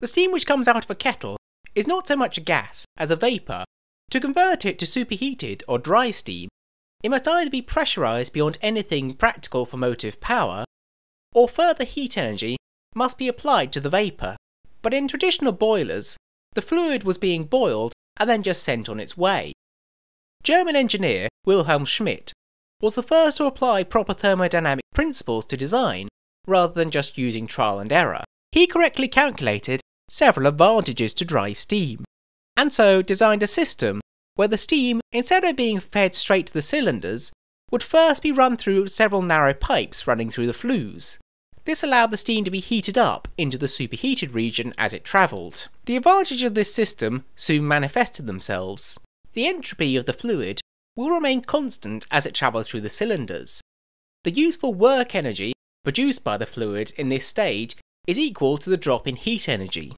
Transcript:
The steam which comes out of a kettle is not so much a gas as a vapour. To convert it to superheated or dry steam, it must either be pressurised beyond anything practical for motive power, or further heat energy must be applied to the vapour. But in traditional boilers, the fluid was being boiled and then just sent on its way. German engineer Wilhelm Schmidt was the first to apply proper thermodynamic principles to design, rather than just using trial and error. He correctly calculated several advantages to dry steam, and so designed a system where the steam, instead of being fed straight to the cylinders, would first be run through several narrow pipes running through the flues. This allowed the steam to be heated up into the superheated region as it travelled. The advantages of this system soon manifested themselves. The entropy of the fluid will remain constant as it travels through the cylinders. The useful work energy produced by the fluid in this stage is equal to the drop in heat energy.